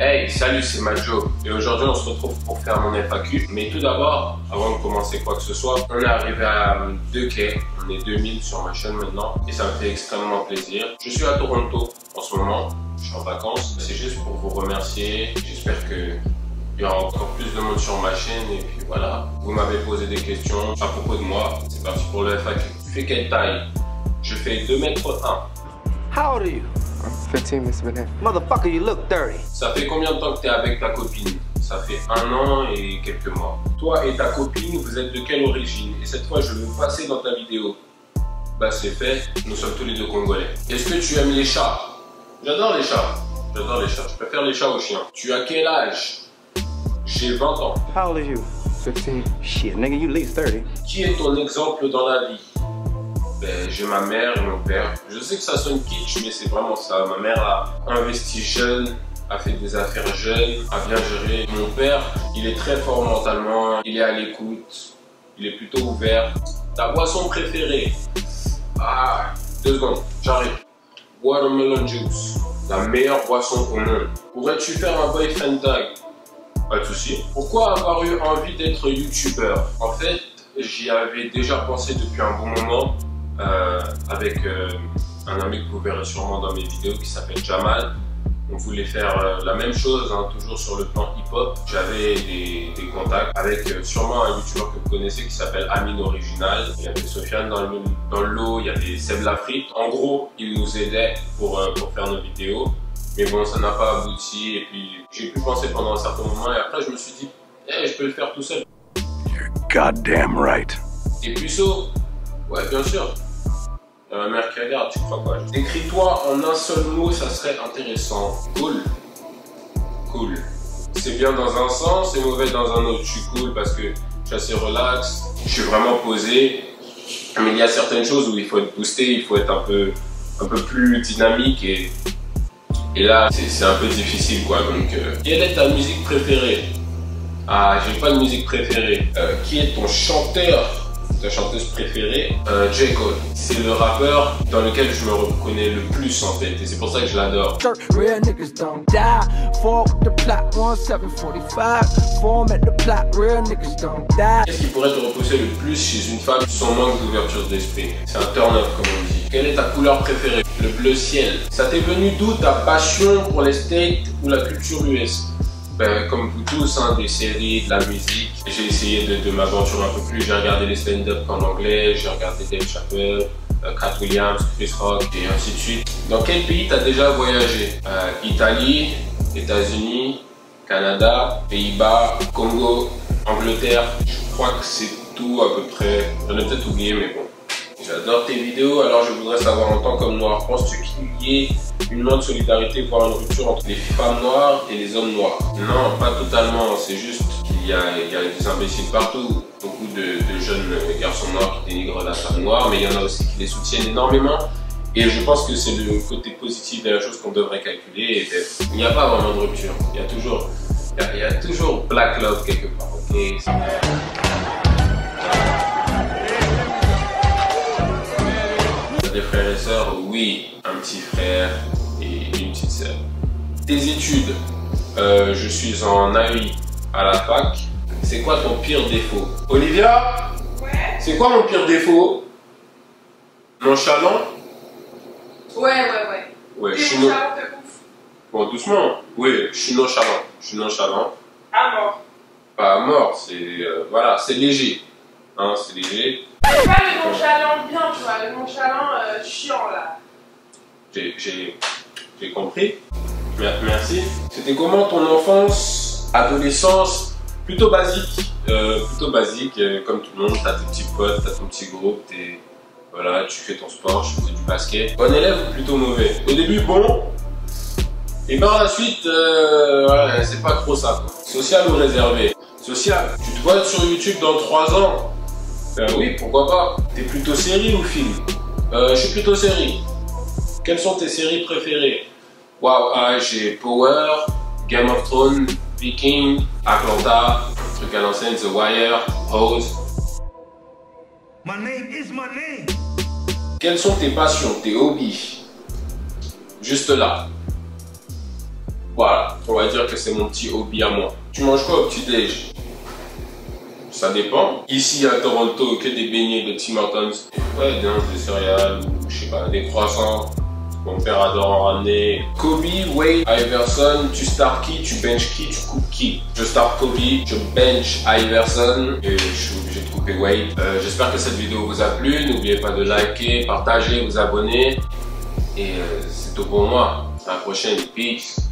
Hey, salut, c'est Majo. Et aujourd'hui, on se retrouve pour faire mon FAQ. Mais tout d'abord, avant de commencer quoi que ce soit, on est arrivé à 2K. On est 2000 sur ma chaîne maintenant. Et ça me fait extrêmement plaisir. Je suis à Toronto en ce moment. Je suis en vacances. C'est juste pour vous remercier. J'espère que il y aura encore plus de monde sur ma chaîne et puis voilà. Vous m'avez posé des questions à propos de moi. C'est parti pour le FAQ. Tu fais quelle taille? Je fais 2 mètres 1. How old are you? I'm 15, Mr. Bennett. Motherfucker, you look 30. Ça fait combien de temps que tu es avec ta copine? Ça fait un an et quelques mois. Toi et ta copine, vous êtes de quelle origine? Et cette fois, je veux passer dans ta vidéo. Bah c'est fait, nous sommes tous les deux congolais. Est-ce que tu aimes les chats? J'adore les chats. J'adore les chats. Je préfère les chats aux chiens. Tu as quel âge? J'ai 20 ans. How old are you? 15. Shit, nigga, you least 30. Qui est ton exemple dans la vie? Ben, J'ai ma mère et mon père. Je sais que ça sonne kitsch, mais c'est vraiment ça. Ma mère a investi jeune, a fait des affaires jeunes, a bien géré. Mon père, il est très fort mentalement, il est à l'écoute, il est plutôt ouvert. Ta boisson préférée? Ah, deux secondes, j'arrive. Watermelon juice, la meilleure boisson au monde. Pourrais-tu faire un boyfriend tag? Pas de souci. Pourquoi avoir eu envie d'être youtubeur? En fait, j'y avais déjà pensé depuis un bon moment euh, avec euh, un ami que vous verrez sûrement dans mes vidéos qui s'appelle Jamal. On voulait faire euh, la même chose, hein, toujours sur le plan hip-hop. J'avais des, des, contacts avec sûrement un youtubeur que vous connaissez qui s'appelle Amine Original. Il y avait Sofiane dans le, dans le lot, il y avait Seb Lafrite. En gros, il nous aidait pour, pour faire nos vidéos. Mais bon, ça n'a pas abouti. Et puis, j'ai pu penser pendant un certain moment. Et après, je me suis dit, hey, je peux le faire tout seul. You're goddamn right. Et Puceau? Ouais, bien sûr. Il y a ma mère qui regarde, tu crois quoi? Écris-toi en un seul mot, ça serait intéressant. Cool. Cool. C'est bien dans un sens, c'est mauvais dans un autre. Je suis cool parce que je suis assez relax, je suis vraiment posé. Mais il y a certaines choses où il faut être boosté, il faut être un peu, un peu plus dynamique et, et là, c'est un peu difficile quoi. Donc, euh, quelle est ta musique préférée? Ah, j'ai pas de musique préférée. Euh, qui est ton chanteur ta chanteuse préférée, euh, J. Cole. C'est le rappeur dans lequel je me reconnais le plus en fait, et c'est pour ça que je l'adore. Qu'est-ce qui pourrait te repousser le plus chez une femme Son manque d'ouverture d'esprit? C'est un turn-off comme on dit. Quelle est ta couleur préférée? Le bleu ciel. Ça t'est venu d'où ta passion pour les States ou la culture US ben, comme vous tous, hein, des séries, de la musique. J'ai essayé de, m'aventurer un peu plus. J'ai regardé les stand-up en anglais, j'ai regardé Dave Chappelle, euh, Cat Williams, Chris Rock et ainsi de suite. Dans quel pays t'as déjà voyagé? Euh, Italie, États-Unis, Canada, Pays-Bas, Congo, Angleterre? Je crois que c'est tout à peu près. J'en ai peut-être oublié, mais bon. J'adore tes vidéos, alors je voudrais savoir en tant qu'homme noir, penses-tu qu'il y ait une loi de solidarité, voire une rupture entre les femmes noires et les hommes noirs? Non, pas totalement, c'est juste qu'il y, a des imbéciles partout, beaucoup de, jeunes garçons noirs qui dénigrent la femme noire, mais il y en a aussi qui les soutiennent énormément. Et je pense que c'est le côté positif de la chose qu'on devrait calculer. Il n'y a pas vraiment de rupture, il y a toujours, il y a, il y a toujours black love quelque part. Des frères et sœurs, oui, un petit frère et une petite sœur. Tes études, euh, je suis en AI à la fac. C'est quoi ton pire défaut? Olivia? Ouais. C'est quoi mon pire défaut? Nonchalant? Ouais, ouais, ouais. Ouais, je suis nonchalant de ouf. Bon, doucement. Oui, je suis nonchalant. Je suis nonchalant. À mort. Pas à mort, c'est euh, voilà, c'est léger. Hein, c'est léger. Pas le nonchalant bien, tu vois, le nonchalant euh, chiant là. J'ai- compris. Mer- Merci. C'était comment ton enfance, adolescence Plutôt basique. Euh, plutôt basique, euh, comme tout le monde. T'as tes petits potes, t'as ton petit groupe, t'es. Voilà, tu fais ton sport, tu fais du basket. Bon élève ou plutôt mauvais? Au début, bon. Et par la suite, euh, voilà, c'est pas trop ça. Social ou réservé? Social. Tu te vois sur YouTube dans 3 ans? Ben oui, pourquoi pas. T'es plutôt série ou film? Euh, Je suis plutôt série. Quelles sont tes séries préférées? Waouh, ah, j'ai Power, Game of Thrones, Viking, Atlanta, truc à l'ancienne, The Wire, Pose. My name is my name. Quelles sont tes passions, tes hobbies? Juste là. Voilà, on va dire que c'est mon petit hobby à moi. Tu manges quoi au petit-déj Ça dépend. Ici à Toronto, que des beignets de Tim Hortons. Ouais, des céréales, ou je sais pas, des croissants. Mon père adore en ramener. Kobe, Wade, Iverson, tu start qui, tu bench qui, tu coupes qui? Je start Kobe, je bench Iverson et je suis obligé de couper Wade. Euh, J'espère que cette vidéo vous a plu. N'oubliez pas de liker, partager, vous abonner. Et euh, c'est tout pour moi. À la prochaine. Peace.